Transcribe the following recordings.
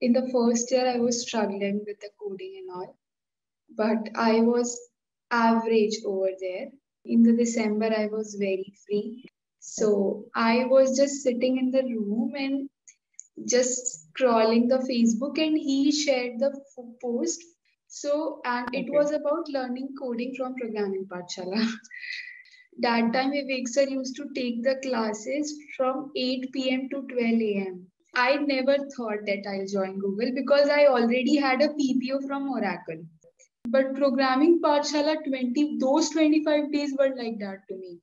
in the first year, I was struggling with the coding and all, but I was average over there. In the December, I was very free. So I was just sitting in the room and just scrolling the Facebook, and he shared the post. So, and it Okay. was about learning coding from Programming Pathshala. that time Vivek sir used to take the classes from 8 p.m. to 12 a.m. I never thought that I'll join Google because I already had a PPO from Oracle. But programming Pathshala 20, those 25 days were like that to me.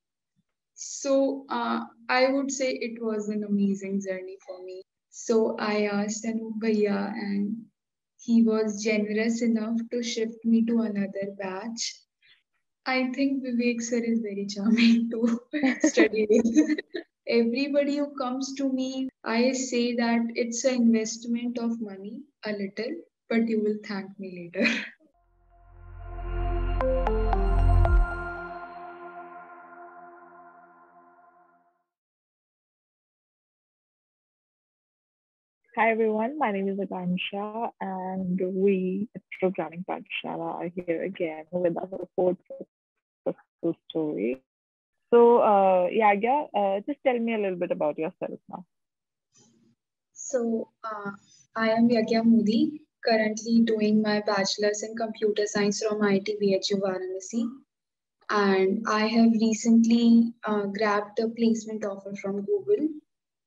So uh, I would say it was an amazing journey for me. So I asked Anup Bhaiya and he was generous enough to shift me to another batch. I think Vivek sir is very charming to study with. Everybody who comes to me, I say that it's an investment of money, a little, but you will thank me later. Hi everyone, my name is Akansha and we at Programming Pathshala are here again with our fourth story. So, uh, Yagya, uh, just tell me a little bit about yourself now. So, uh, I am Yagya Modi, currently doing my bachelor's in computer science from IIT BHU Varanasi. And I have recently uh, grabbed a placement offer from Google.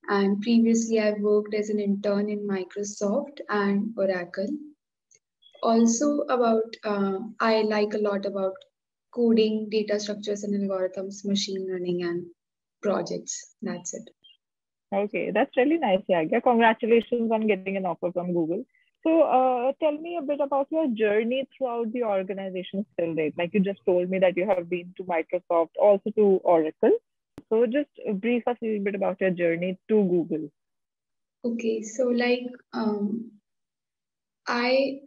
And previously, I've worked as an intern in Microsoft and Oracle. Also, about uh, I like a lot about coding, data structures and algorithms, machine learning, and projects. That's it. Okay, that's really nice, Yagya. Congratulations on getting an offer from Google. So, uh, tell me a bit about your journey throughout the organization till date. Like you just told me that you have been to Microsoft, also to Oracle. So, just brief us a little bit about your journey to Google. Okay, so like um, I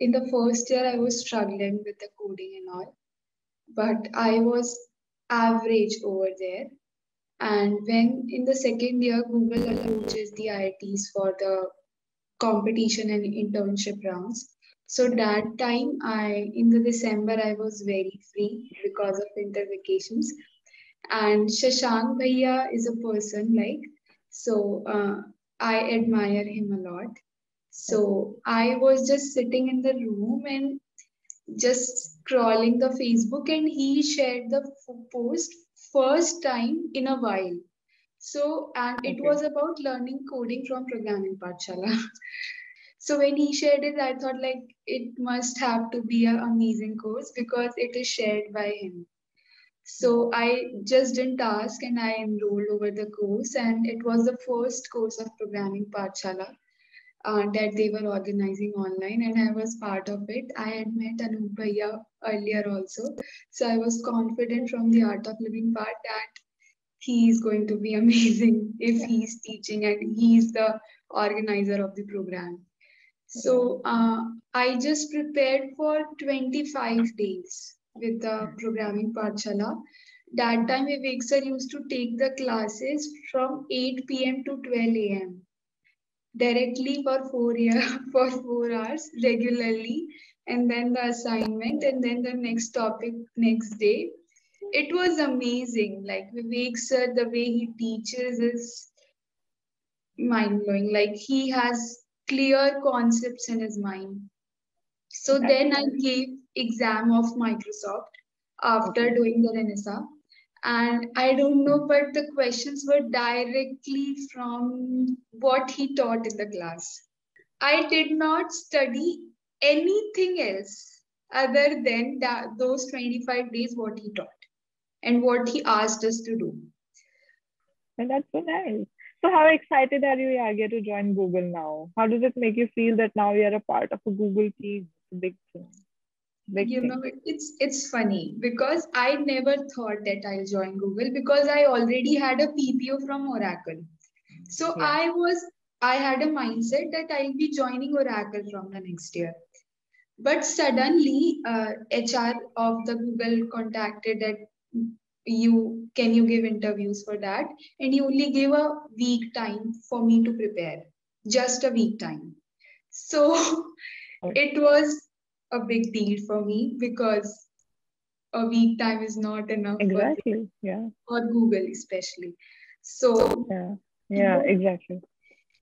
in the first year I was struggling with the coding and all, but I was average over there. And when in the second year Google approaches the IITs for the competition and internship rounds. So that time I in the December I was very free because of winter vacations. And Shashank Bhaiya is a person like so uh, I admire him a lot. So I was just sitting in the room and just scrolling the Facebook, and he shared the post first time in a while. So, and it Okay. was about learning coding from Programming Pathshala. so when he shared it, I thought like it must have to be an amazing course because it is shared by him. So I just didn't ask and I enrolled over the course, and it was the first course of Programming Pathshala uh, that they were organizing online, and I was part of it. I had met Anup Bhaiya earlier also, so I was confident from the Art of Living part that he is going to be amazing if he's teaching and he's the organizer of the program. So uh, I just prepared for 25 days with the programming Pathshala. That time Vivek sir used to take the classes from 8 p.m. to 12 a.m. directly for four year for four hours regularly, and then the assignment, and then the next topic next day. It was amazing. Like Vivek sir, the way he teaches is mind blowing. Like he has clear concepts in his mind. So That's then I gave exam of Microsoft after Okay. doing the Renaissance. And I don't know, but the questions were directly from what he taught in the class. I did not study anything else other than that, those 25 days what he taught and what he asked us to do. And that's so nice. So, how excited are you, Yagya, to join Google now? How does it make you feel that now you're a part of a Google team? It's a big thing. Big you thing. know it's it's funny because i never thought that i'll join google because i already had a ppo from oracle. So Yeah. i was i had a mindset that i'll be joining oracle from the next year. But suddenly uh, hr of the google contacted that you can you give interviews for that? And he only gave a week time for me to prepare just a week time. So it was a big deal for me because a week time is not enough exactly for, yeah. Or google especially. So yeah yeah exactly.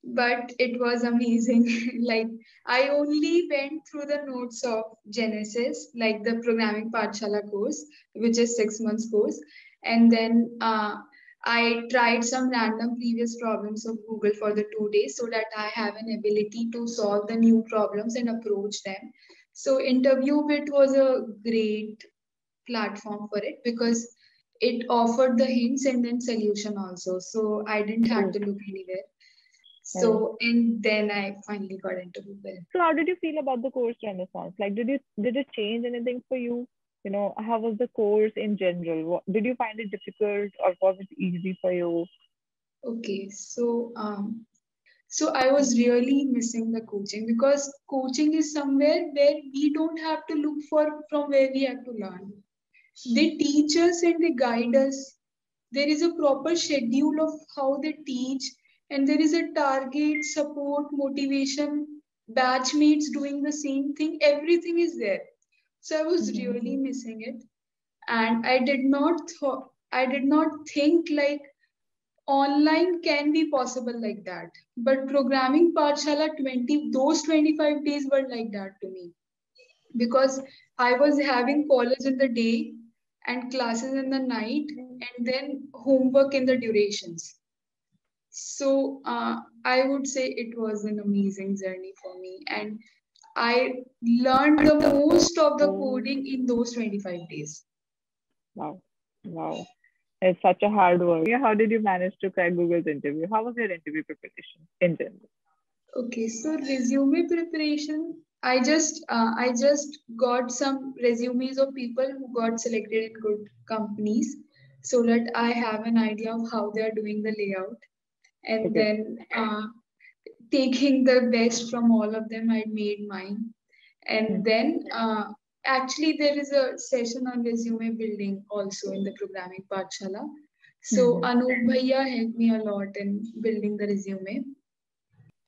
but it was amazing. Like i only went through the notes of genesis like the programming pathshala course which is six months course. And then uh, i tried some random previous problems of google for the two days so that i have an ability to solve the new problems and approach them so interviewbit was a great platform for it because it offered the hints and then solution also. So I didn't have to look anywhere. So and then I finally got into Google. So how did you feel about the course Renaissance? Like did you did it change anything for you? You know, how was the course in general? What, did you find it difficult or was it easy for you? Okay, so um, so I was really missing the coaching because coaching is somewhere where we don't have to look for from where we have to learn. They teach us and they guide us. There is a proper schedule of how they teach and there is a target support motivation batchmates doing the same thing. Everything is there. So i was mm-hmm. really missing it. And i did not th- i did not think like online can be possible like that but programming pathshala 20 those 25 days were like that to me. Because i was having college in the day and classes in the night and then homework in the durations. So uh, i would say it was an amazing journey for me and i learned the most of the coding in those 25 days. Wow. Wow it's such a hard work. How did you manage to crack google's interview? How was your interview preparation in general? Okay so resume preparation I just uh, I just got some resumes of people who got selected in good companies so that I have an idea of how they are doing the layout. And okay. then uh, taking the best from all of them I made mine. And mm-hmm. then uh, actually there is a session on resume building also in the programming Pathshala so mm-hmm. Anup Bhaiya helped me a lot in building the resume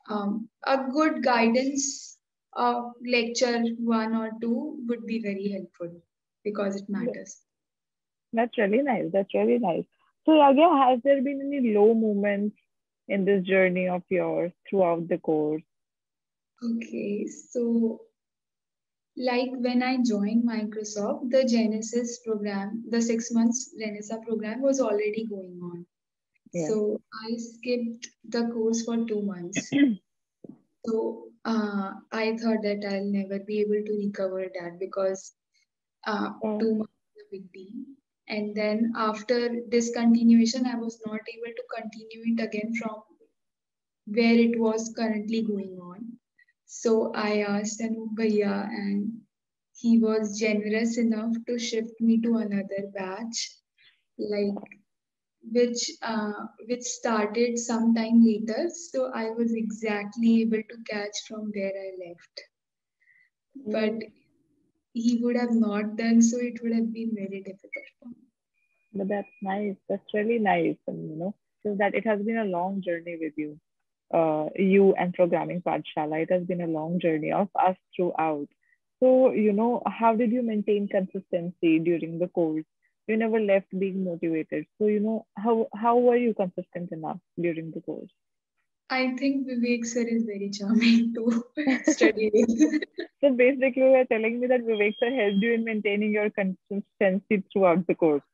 um, a good guidance a lecture one or two would be very helpful because it matters. That's really nice. That's really nice. So, Yagya, has there been any low moments in this journey of yours throughout the course? Okay, so like when I joined Microsoft, the Genesis program, the six months Renaissance program was already going on. Yeah. So I skipped the course for two months. so uh, I thought that I'll never be able to recover that because uh, oh. two months is a big deal. And then after discontinuation, I was not able to continue it again from where it was currently going on. So I asked Anup Bhaiya and he was generous enough to shift me to another batch. Like which uh, which started sometime later. So I was exactly able to catch from where I left. But he would have not done so. It would have been very difficult for me. But that's nice. That's really nice, and you know, so that it has been a long journey with you, uh, you and programming Pathshala. It has been a long journey of us throughout. So you know, how did you maintain consistency during the course? you never left being motivated so you know how how were you consistent enough during the course i think vivek sir is very charming to study with so basically you are telling me that vivek sir helped you in maintaining your consistency throughout the course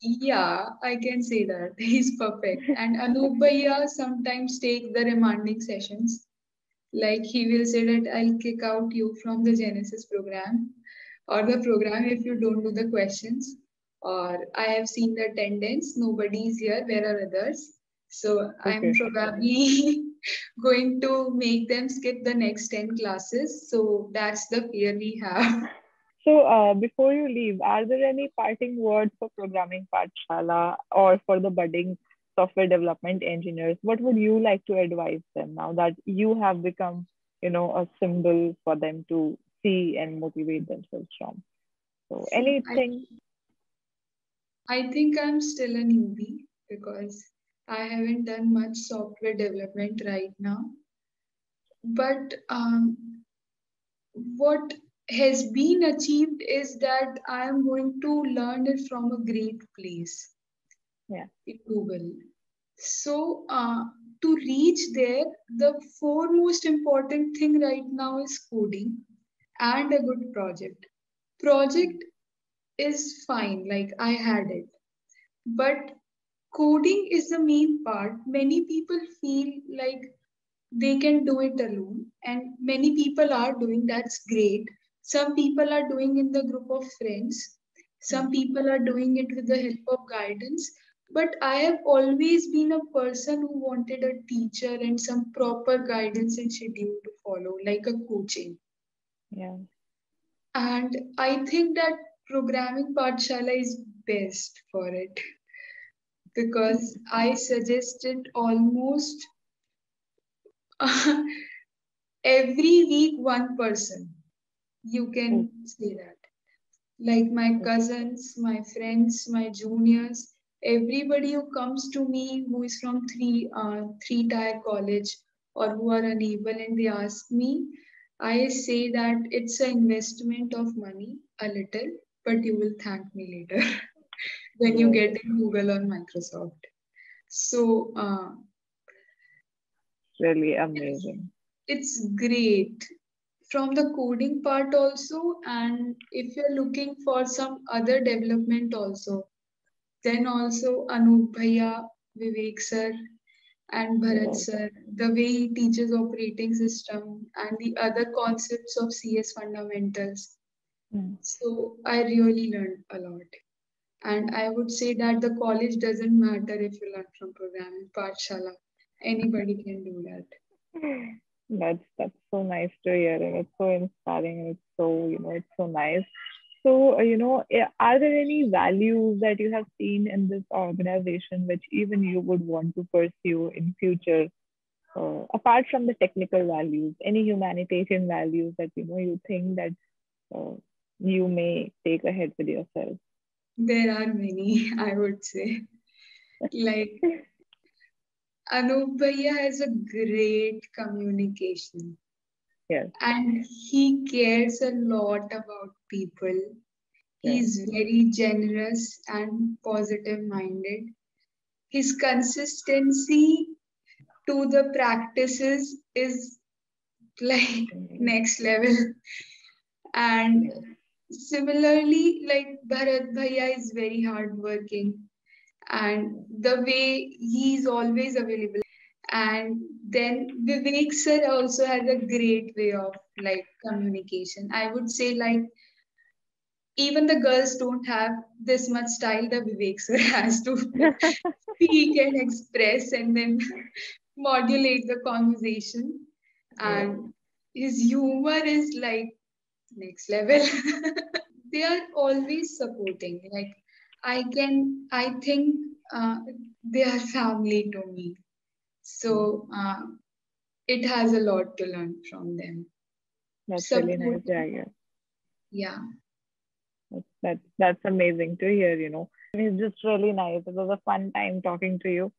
yeah i can say that he's perfect and anup sometimes take the remanding sessions like he will say that i'll kick out you from the genesis program or the program if you don't do the questions or I have seen the attendance, nobody's here, where are others? So okay. I'm probably going to make them skip the next 10 classes. So that's the fear we have. So uh, before you leave, are there any parting words for programming Pathshala or for the budding software development engineers? What would you like to advise them now that you have become, you know, a symbol for them to see and motivate themselves from? So anything I, I think I'm still a newbie because I haven't done much software development right now. but um, what has been achieved is that I am going to learn it from a great place. Yeah. In Google. So uh, to reach there, the four most important thing right now is coding and a good project. Project is fine, like I had it. But coding is the main part. Many people feel like they can do it alone, and many people are doing that's great some people are doing in the group of friends. Some hmm. people are doing it with the help of guidance. But I have always been a person who wanted a teacher and some proper guidance and schedule to follow, like a coaching. Yeah. And I think that programming Pathshala is best for it because I suggested almost every week one person you can mm. say that. Like my cousins my friends my juniors everybody who comes to me who is from three uh, three tier college or who are unable and they ask me i say that it's an investment of money a little but you will thank me later when you get in google or microsoft. So uh, really amazing. it's great from the coding part also and if you're looking for some other development also then also Anup Bhaiya, Vivek sir and Bharat sir, the way he teaches operating system and the other concepts of CS fundamentals. Mm. So I really learned a lot. And I would say that the college doesn't matter if you learn from programming, Pathshala. Anybody can do that. That's that's so nice to hear, and it's so inspiring, and it's so you know it's so nice. So uh, you know, are there any values that you have seen in this organization which even you would want to pursue in future, uh, apart from the technical values? Any humanitarian values that you know you think that uh, you may take ahead with yourself? There are many, I would say. like Anup Bhaiya has a great communication. Yes. And he cares a lot about people. He's very generous and positive minded. His consistency to the practices is like mm-hmm. next level. And similarly, like Bharat Bhaiya is very hardworking and the way he's always available. And then Vivek sir also has a great way of like communication. I would say like even the girls don't have this much style that Vivek sir has to speak and express and then modulate the conversation. And his humor is like next level. they are always supporting. Like I can, I think uh, they are family to me. So uh, it has a lot to learn from them. That's Support. really nice, yeah. Yeah. That's, that's, that's amazing to hear, you know. It's just really nice. It was a fun time talking to you.